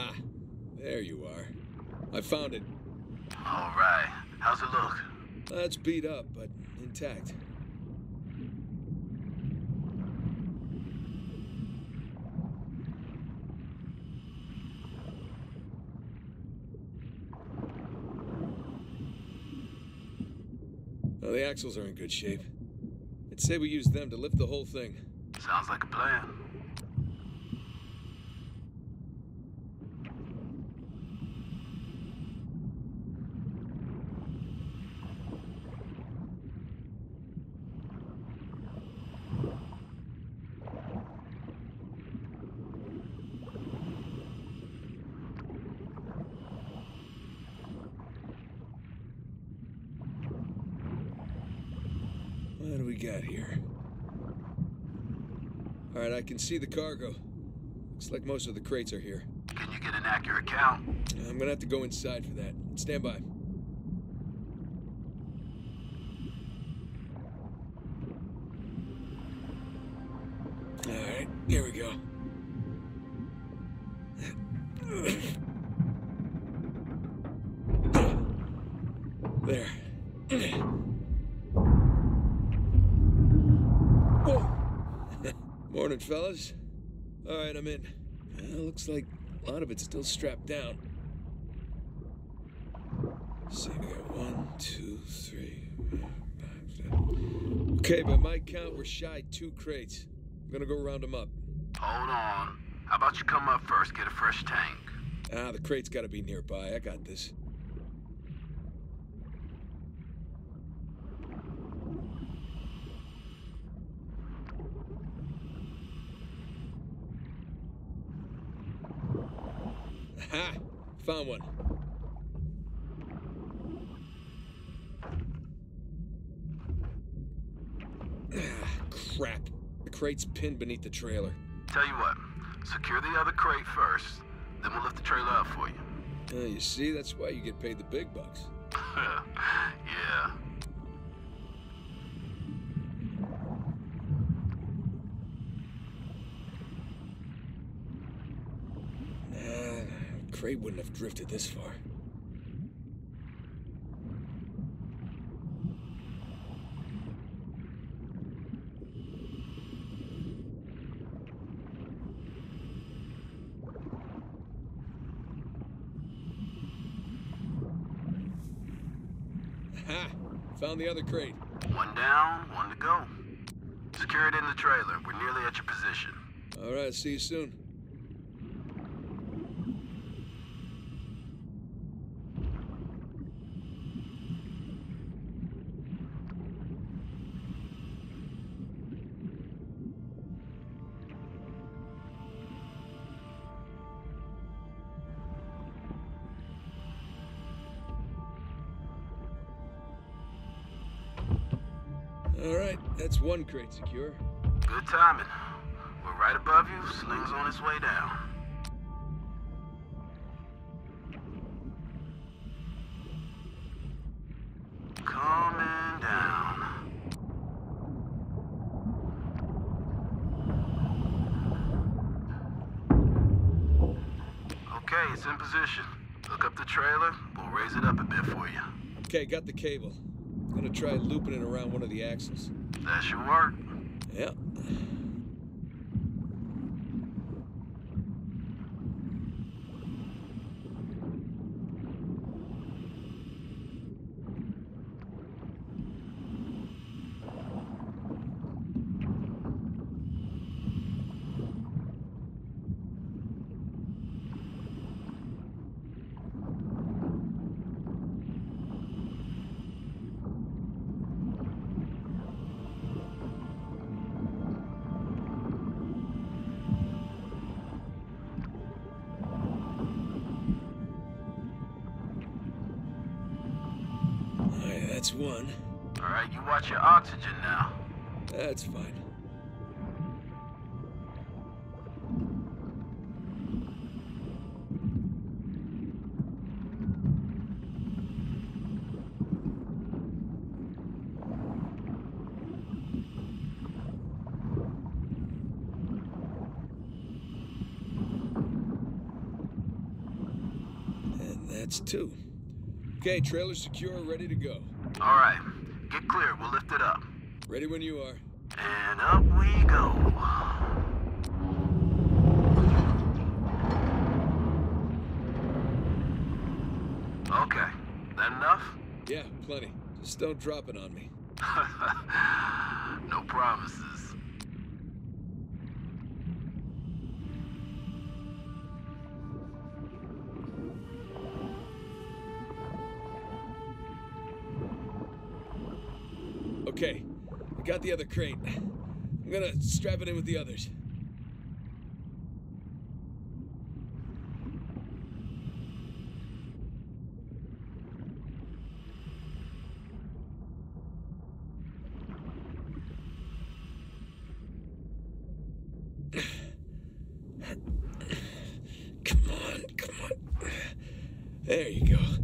Ah, there you are. I found it. All right. How's it look? That's beat up, but intact. Well, the axles are in good shape. I'd say we use them to lift the whole thing. Sounds like a plan. What do we got here? All right, I can see the cargo. Looks like most of the crates are here. Can you get an accurate count? I'm gonna have to go inside for that. Stand by. All right, here we go. Morning, fellas. All right, I'm in. Uh, looks like a lot of it's still strapped down. Let's see, we got one, two, three, four, five, six. Okay, by my count, we're shy two crates. I'm gonna go round them up. Hold on. How about you come up first, get a fresh tank? Ah, the crate's gotta be nearby. I got this. Found one. Ah, crap. The crate's pinned beneath the trailer. Tell you what, secure the other crate first, then we'll lift the trailer up for you. Uh, you see, that's why you get paid the big bucks. yeah. Nah, crate wouldn't have drifted this far. Ha! Found the other crate. One down, one to go. Secure it in the trailer. We're nearly at your position. All right, see you soon. All right, that's one crate secure. Good timing. We're right above you. Sling's on its way down. Coming down. Okay, it's in position. Look up the trailer. We'll raise it up a bit for you. Okay, got the cable. Gonna try looping it around one of the axles. That should work. Yeah. done. Alright, you watch your oxygen now. That's fine. And that's two. Okay, trailer secure, ready to go. All right. Get clear. We'll lift it up. Ready when you are. And up we go. Okay. That enough? Yeah, plenty. Just don't drop it on me. no promises. Okay, I got the other crate. I'm gonna strap it in with the others. Come on, come on. There you go.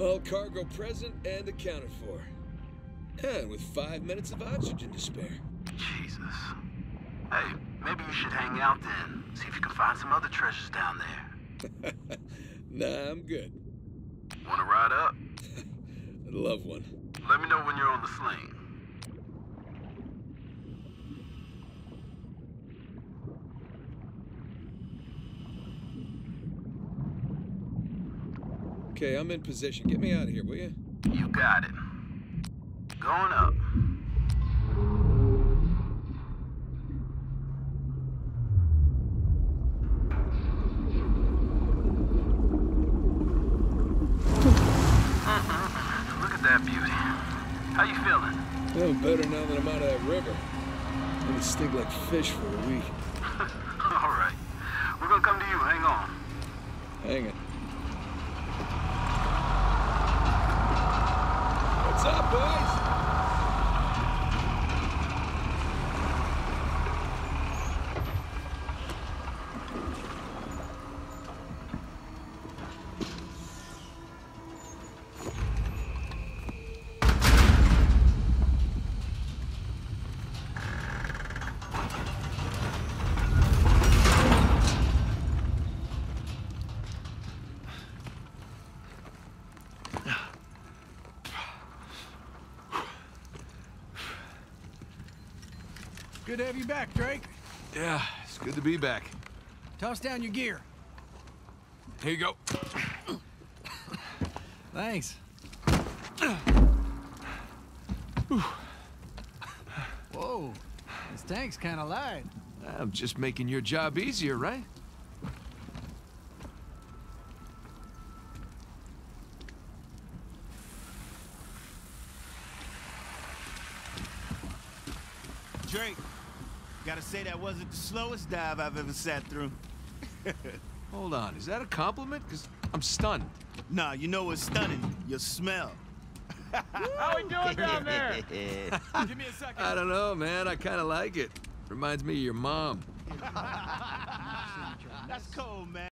All cargo present and accounted for. And with five minutes of oxygen to spare. Jesus. Hey, maybe you should hang out then. See if you can find some other treasures down there. nah, I'm good. Wanna ride up? I'd love one. Let me know when you're on the sling. Okay, I'm in position. Get me out of here, will you? You got it. Going up. Uh-huh. Look at that beauty. How you feeling? Feeling better now that I'm out of that river. I'm gonna stink like fish for a week. All right. We're gonna come to you. Hang on. Hang it. What's up, boys? Good to have you back, Drake. Yeah, it's good to be back. Toss down your gear. Here you go. Thanks. Whoa, this tank's kind of light. I'm just making your job easier, right? Drake, gotta say that wasn't the slowest dive I've ever sat through. Hold on, is that a compliment? Because I'm stunned. Nah, you know what's stunning? Your smell. How we doing down there? Give me a second. I don't know, man. I kind of like it. Reminds me of your mom. That's cold, man.